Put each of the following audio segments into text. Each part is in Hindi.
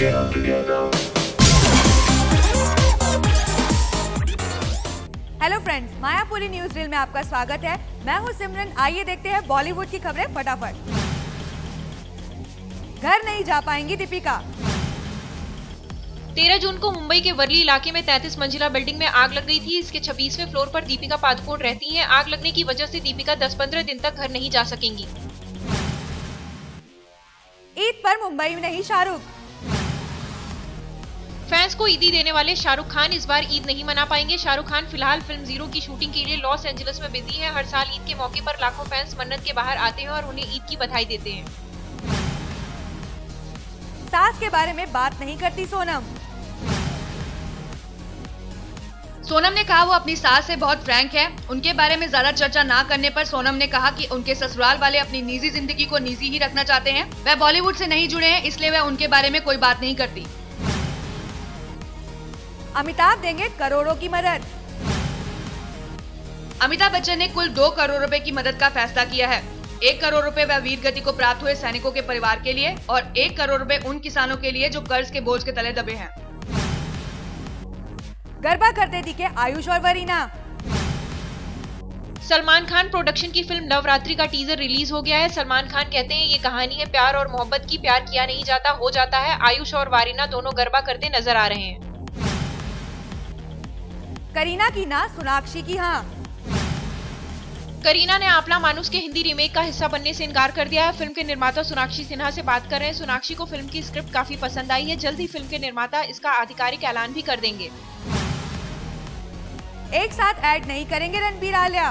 Hello friends Mayapuri news reel में आपका स्वागत है। मैं हूँ सिमरन आइए देखते हैं बॉलीवुड की खबरें फटाफट। घर नहीं जा पाएँगी दीपिका। 13 जून को मुंबई के वर्ली इलाके में 33 मंजिला बिल्डिंग में आग लग गई थी। इसके 26वें फ्लोर पर दीपिका पादुकोण रहती हैं। आग लगने की वजह से दीपिका 10-15 दिन तक घर नहीं जा सकेंगी। ईद पर मुंबई में नहीं शाहरुख। फैंस को ईदी देने वाले शाहरुख खान इस बार ईद नहीं मना पाएँगे। शाहरुख खान फ़िलहाल फ़िल्म ज़ीरो की शूटिंग के लिए लॉस एंजलिस में बिज़ी हैं। हर साल ईद के मौके पर लाखों फैंस मन्नत के बाहर आते हैं और उन्हें ईद की बधाई देते हैं। सास के बारे में बात नहीं करती सोनम। सोनम ने कहा वो अपनी सास से बहुत फ्रैंक है। उनके बारे में ज़्यादा चर्चा ना करने पर सोनम ने कहा कि उनके ससुराल वाले अपनी निजी ज़िंदगी को निजी ही रखना चाहते हैं। वह बॉलीवुड से नहीं जुड़े हैं इसलिए वह उनके बारे में कोई बात नहीं करती। अमिताभ देंगे करोड़ों की मदद। अमिताभ बच्चन ने कुल दो करोड़ रुपए की मदद का फैसला किया है। एक करोड़ रुपए वह वीर गति को प्राप्त हुए सैनिकों के परिवार के लिए और एक करोड़ रुपए उन किसानों के लिए जो कर्ज के बोझ के तले दबे हैं। गरबा करते दिखे आयुष और वरीना। सलमान खान प्रोडक्शन की फ़िल्म नवरात्रि का टीजर रिलीज़ हो गया है। सलमान खान कहते हैं ये कहानी है प्यार और मोहब्बत की प्यार किया नहीं जाता हो जाता है। आयुष और वारीना दोनों गरबा करते नज़र आ रहे हैं। करीना की ना सोनाक्षी की हाँ। करीना ने आपला मानुस के हिंदी रीमेक का हिस्सा बनने से इनकार कर दिया है। फ़िल्म के निर्माता सोनाक्षी सिन्हा से बात कर रहे हैं। सोनाक्षी को फ़िल्म की स्क्रिप्ट काफ़ी पसंद आई है। जल्द ही फ़िल्म के निर्माता इसका आधिकारिक ऐलान भी कर देंगे। एक साथ ऐड नहीं करेंगे रणबीर आलिया।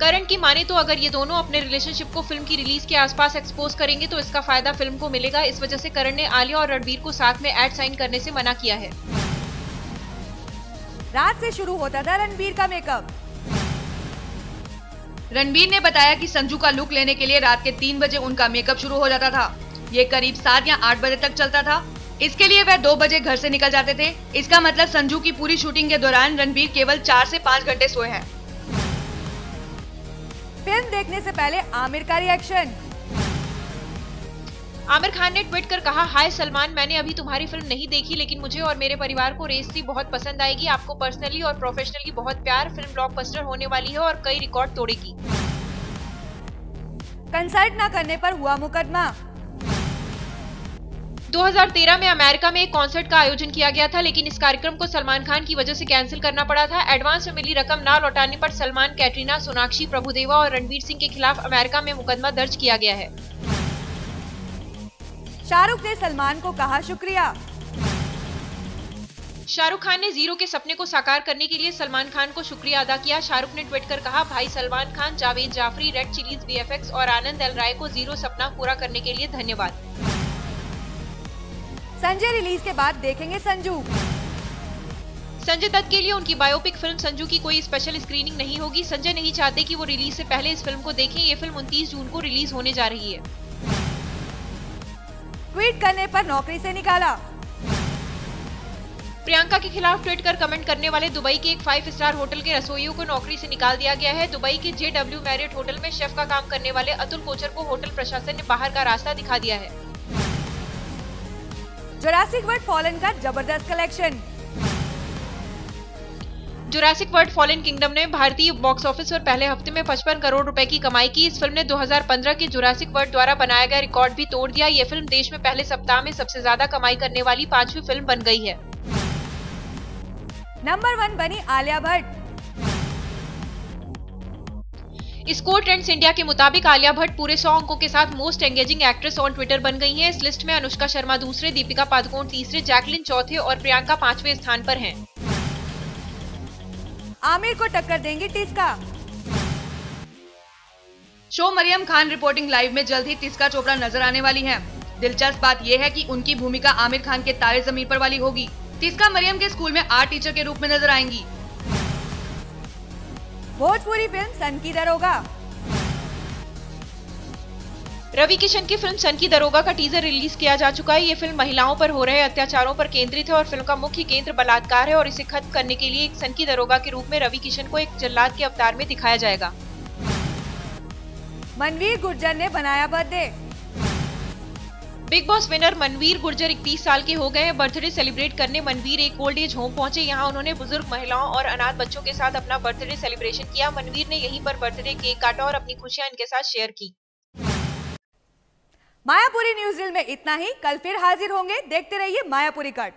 करण की माने तो अगर ये दोनों अपने रिलेशनशिप को फ़िल्म की रिलीज़ के आसपास एक्सपोज करेंगे तो इसका फ़ायदा फ़िल्म को मिलेगा। इस वजह से करण ने आलिया और रणबीर को साथ में एड साइन करने से मना किया है। रात से शुरू होता था रणबीर का मेकअप। रणबीर ने बताया कि संजू का लुक लेने के लिए रात के तीन बजे उनका मेकअप शुरू हो जाता था। ये करीब सात या आठ बजे तक चलता था। इसके लिए वह दो बजे घर से निकल जाते थे। इसका मतलब संजू की पूरी शूटिंग के दौरान रणबीर केवल चार से पाँच घंटे सोए हैं। फ़िल्म देखने से पहले आमिर का रिएक्शन आमिर खान ने ट्वीट कर कहा हाय सलमान मैंने अभी तुम्हारी फ़िल्म नहीं देखी लेकिन मुझे और मेरे परिवार को रेस थी बहुत पसंद आएगी। आपको पर्सनली और प्रोफेशनली बहुत प्यार फ़िल्म ब्लॉकबस्टर होने वाली है और कई रिकॉर्ड तोड़ेगी। कंसल्ट न करने पर हुआ मुकदमा। 2013 में अमेरिका में एक कॉन्सर्ट का आयोजन किया गया था लेकिन इस कार्यक्रम को सलमान खान की वजह से कैंसिल करना पड़ा था। एडवांस में मिली रकम ना लौटाने पर सलमान कैटरीना सोनाक्षी प्रभुदेवा और रणवीर सिंह के खिलाफ अमेरिका में मुकदमा दर्ज किया गया है। शाहरुख ने सलमान को कहा शुक्रिया। शाहरुख खान ने ज़ीरो के सपने को साकार करने के लिए सलमान खान को शुक्रिया अदा किया। शाहरुख ने ट्वीट कर कहा भाई Salman Khan Javed Jaffrey Red Chillies VFX और आनंद एल राय को ज़ीरो सपना पूरा करने के लिए धन्यवाद। संजय रिलीज़ के बाद देखेंगे संजू। संजय दत्त के लिए उनकी बायोपिक फ़िल्म संजू की कोई स्पेशल स्क्रीनिंग नहीं होगी। संजय नहीं चाहते कि वो रिलीज़ से पहले इस फ़िल्म को देखें। ये फ़िल्म 29 जून को रिलीज़ होने जा रही है। ट्वीट करने पर नौकरी से निकाला। प्रियंका के खिलाफ ट्वीट कर कमेंट करने वाले दुबई के एक फाइव स्टार होटल के रसोइयों को नौकरी से निकाल दिया गया है। दुबई के जे डब्ल्यू मैरियट होटल में शेफ का काम करने वाले अतुल कोचर को होटल प्रशासन ने बाहर का रास्ता दिखा दिया है। जोरासिक वर्ड फॉलन का ज़बरदस्त collection Jurassic World Fallen Kingdom ने भारतीय बॉक्स ऑफ़िस पर पहले हफ़्ते में 55 करोड़ रुपए की कमाई की इस फ़िल्म ने 2015 के जुरासिक वर्ल्ड द्वारा बनाया गया रिकॉर्ड भी तोड़ दिया ये फ़िल्म देश में पहले सप्ताह में सबसे ज़्यादा कमाई करने वाली पांचवी फ़िल्म बन गई है नंबर वन बनी Alia Bhatt Score Trends India के मुताबिक आलिया भट्ट पूरे सौ अंकों के साथ most engaging actress on Twitter बन गई हैं। इस लिस्ट में अनुष्का शर्मा दूसरे दीपिका पादुकोण तीसरे जैकलिन चौथे और प्रियंका पाँचवें स्थान पर हैं। आमिर को टक्कर देंगी Tisca. Show Mariyam Khan reporting live में जल्द ही टिस्का चोपड़ा नज़र आने वाली हैं। दिलचस्प बात यह है कि उनकी भूमिका आमिर खान के तारे ज़मीन पर वाली होगी। टिस्का मरियम के स्कूल में आर्ट टीचर के रूप में नज़र आएँगी। भोजपुरी फ़िल्म सन की दरोगा। रवि किशन की फ़िल्म सन की दरोगा का टीजर रिलीज़ किया जा चुका है। ये फ़िल्म महिलाओं पर हो रहे अत्याचारों पर केंद्रित है और फ़िल्म का मुख्य केंद्र बलात्कार है और इसे खत्म करने के लिए एक सन की दरोगा के रूप में रवि किशन को एक जल्लाद के अवतार में दिखाया जाएगा। मनवीर गुर्जर ने बनाया birthday. Bigg Boss winner Manveer Gurjar 31 साल के हो गए बर्थडे सेलिब्रेट करने मनवीर एक ओल्ड एज होम पहुँचे। यहाँ उन्होंने बुज़ुर्ग महिलाओं और अनाथ बच्चों के साथ अपना बर्थडे सेलिब्रेशन किया। मनवीर ने यहीं पर बर्थडे केक काटा और अपनी खुशियाँ इनके साथ शेयर की। मायापुरी न्यूज़ रील में इतना ही। कल फिर हाजिर होंगे। देखते रहिए मायापुरी कट।